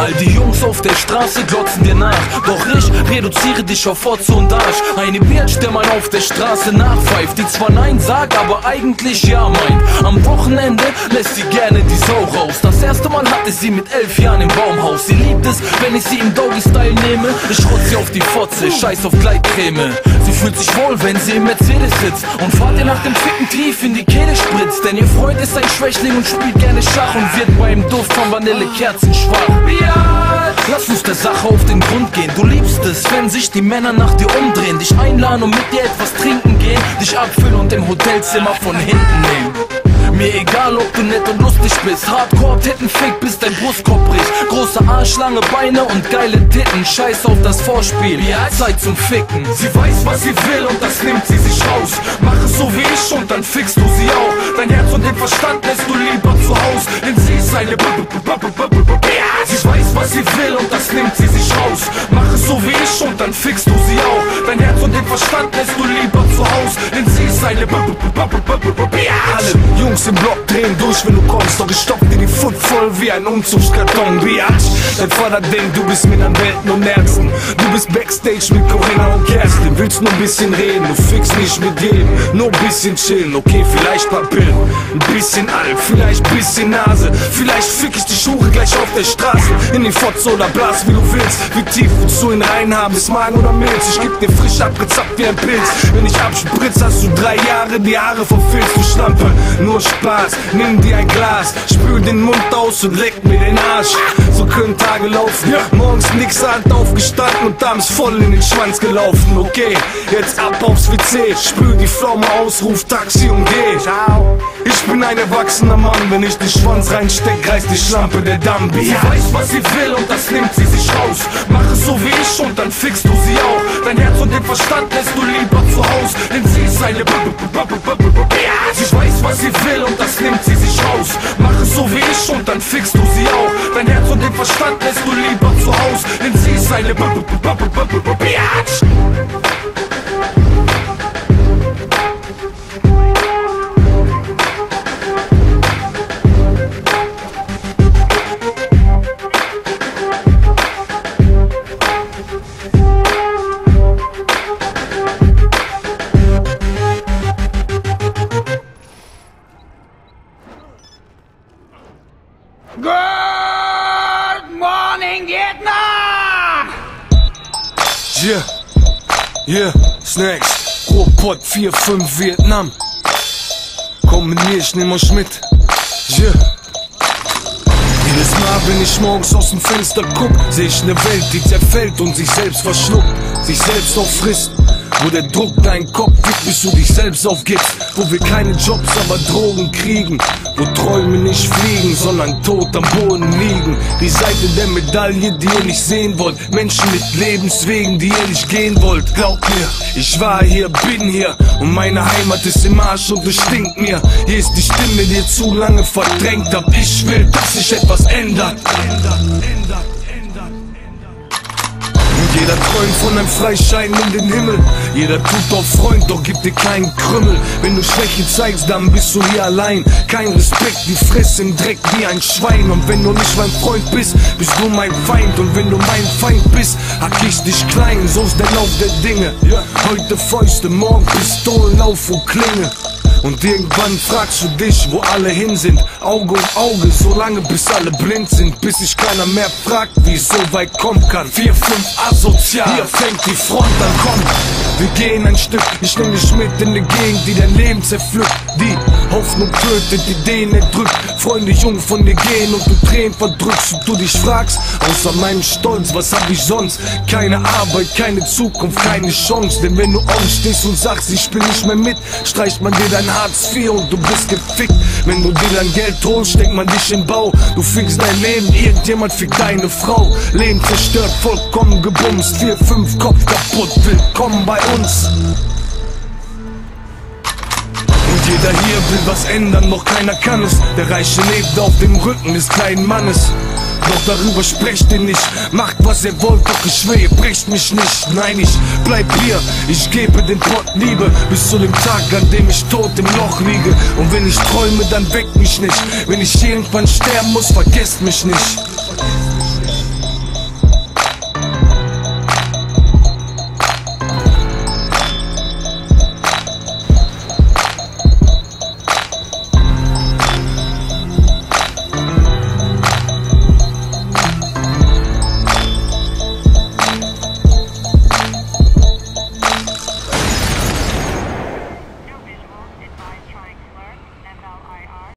All die Jungs auf der Straße glotzen dir nach. Doch ich reduziere dich auf Fotze und Arsch. Eine Bitch, der mal auf der Straße nachpfeift. Die zwar Nein sagt, aber eigentlich ja meint. Am Wochenende lässt sie gerne die Sau raus. Das erste Mal hatte sie mit elf Jahren im Baumhaus. Sie liebt es, wenn ich sie im Doggy-Style nehme. Ich schrott sie auf die Fotze, scheiß auf Gleitcreme. Fühlt sich wohl, wenn sie im Mercedes sitzt. Und fahrt ihr nach dem Ficken tief in die Kehle spritzt. Denn ihr Freund ist ein Schwächling und spielt gerne Schach. Und wird beim Duft von Vanillekerzen schwach. Lass uns der Sache auf den Grund gehen. Du liebst es, wenn sich die Männer nach dir umdrehen. Dich einladen und mit dir etwas trinken gehen. Dich abfüllen und im Hotelzimmer von hinten nehmen. Mir egal, ob du nett und lustig bist. Hardcore Tittenfick, bis dein Brustkorb bricht. Arschlange, Beine und geile Titten. Scheiß auf das Vorspiel. Zeit zum Ficken. Sie weiß, was sie will und das nimmt sie sich raus. Mach es so wie ich und dann fickst du sie auch. Dein Herz und den Verstand lässt du lieber zu Haus, denn sie ist eine Sie weiß, was sie will und das nimmt sie sich raus. Mach es so wie ich und dann fickst du den Verstand lässt du lieber zu Haus, -B -B Alle Jungs im Block drehen durch, wenn du kommst, doch ich stopf dir die Foot voll wie ein Umzugskarton, Biatch. Dein Vater denkt, du bist mit am Welten und Ärzten. Du bist Backstage mit Corinna und Kerstin. Willst nur ein bisschen reden, du fickst nicht mit jedem. Nur ein bisschen chillen, okay, vielleicht paar Pillen. Ein bisschen Alk, vielleicht bisschen Nase. Vielleicht fick ich die Schuhe gleich auf der Straße. In die Fotze oder Blas, wie du willst. Wie tief willst du ihn reinhaben, ist Magen oder Milz? Ich geb dir frisch abgezapft wie ein Pilz. Wenn ich abspritz, hast du drei Jahre die Haare verfilzt, du Schlampe. Nur Spaß, nimm dir ein Glas, spül den Mund aus und leck mir den Arsch. So können Tage laufen. Morgens nix Hand aufgestanden und abends voll in den Schwanz gelaufen. Okay, jetzt ab aufs WC, spül die Pflaume aus, ruf Taxi und geh. Ich bin ein erwachsener Mann, wenn ich den Schwanz reinsteck, reißt die Schlampe der Damm. Sie weiß, was sie will und das nimmt sie sich raus. Mach es so wie ich und dann fickst du sie auch. Dein Herz und den Verstand lässt du lieber zu Haus, denn sie ist eine Sie weiß, was sie will und das nimmt sie sich raus. Mach es so wie ich und dann fickst du sie auch. Dein Herz und den Verstand lässt du lieber zu Haus, denn sie ist eine B Good morning, Vietnam! Yeah, yeah, Snacks. Ruhrpott 4-5 Vietnam. Komm mit mir, ich nehm euch mit. Yeah. Jedes Mal, wenn ich morgens aus dem Fenster guck, seh ich ne Welt, die zerfällt und sich selbst verschluckt, sich selbst auffrisst. Wo der Druck deinen Kopf gibt, bis du dich selbst aufgibst. Wo wir keine Jobs, aber Drogen kriegen. Wo Träume nicht fliegen, sondern tot am Boden liegen. Die Seite der Medaille, die ihr nicht sehen wollt. Menschen mit Lebenswegen, die ihr nicht gehen wollt. Glaubt mir, ich war hier, bin hier. Und meine Heimat ist im Arsch und es stinkt mir. Hier ist die Stimme, die ihr zu lange verdrängt habt. Ich will, dass sich etwas ändert. ändert, ändert. Jeder träumt von einem Freischein in den Himmel. Jeder tut auf Freund, doch gibt dir keinen Krümmel. Wenn du Schwäche zeigst, dann bist du hier allein. Kein Respekt, die Fresse im Dreck wie ein Schwein. Und wenn du nicht mein Freund bist, bist du mein Feind. Und wenn du mein Feind bist, hack ich dich klein. So ist der Lauf der Dinge. Heute Fäuste, morgen Pistolen auf und Klinge. Und irgendwann fragst du dich, wo alle hin sind. Auge um Auge, so lange bis alle blind sind. Bis sich keiner mehr fragt, wie es so weit kommen kann. 4, 5 asozial, hier fängt die Front an, komm. Wir gehen ein Stück, ich nehm dich mit in die Gegend, die dein Leben zerpflückt. Die Hoffnung tötet, Ideen erdrückt. Freunde jung von dir gehen und du Tränen verdrückst. Und du dich fragst, außer meinem Stolz, was hab ich sonst? Keine Arbeit, keine Zukunft, keine Chance. Denn wenn du aufstehst und sagst, ich spiel nicht mehr mit, streicht man dir dein Hartz IV und du bist gefickt. Wenn du dir dein Geld holst, steckt man dich in Bau. Du fickst dein Leben, irgendjemand fickt deine Frau. Leben zerstört, vollkommen gebumst. 4, 5 Kopf kaputt, willkommen bei uns. Und jeder hier will was ändern, doch keiner kann es. Der Reiche lebt auf dem Rücken des kleinen Mannes. Doch darüber sprecht ihr nicht. Macht was ihr wollt, doch ich schwöre, brecht mich nicht. Nein, ich bleib hier, ich gebe den Pott Liebe bis zu dem Tag, an dem ich tot im Loch liege. Und wenn ich träume, dann weckt mich nicht. Wenn ich irgendwann sterben muss, vergesst mich nicht.